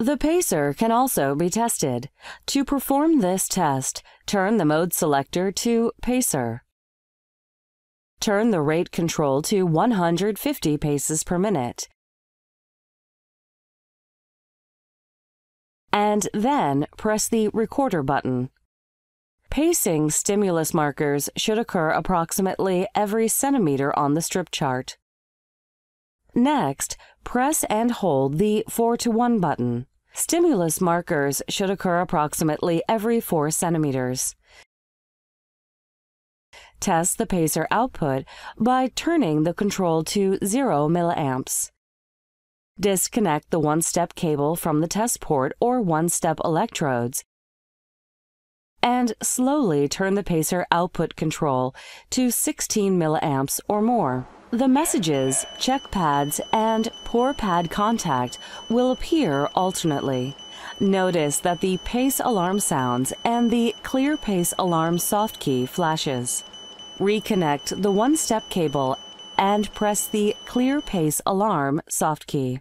The pacer can also be tested. To perform this test, turn the mode selector to Pacer. Turn the rate control to 150 paces per minute. And then press the Recorder button. Pacing stimulus markers should occur approximately every centimeter on the strip chart. Next, press and hold the 4 to 1 button. Stimulus markers should occur approximately every 4 centimeters. Test the pacer output by turning the control to 0 milliamps. Disconnect the OneStep cable from the test port or OneStep electrodes and slowly turn the pacer output control to 16 milliamps or more. The messages, check pads, and poor pad contact will appear alternately. Notice that the pace alarm sounds and the clear pace alarm soft key flashes. Reconnect the OneStep cable and press the clear pace alarm soft key.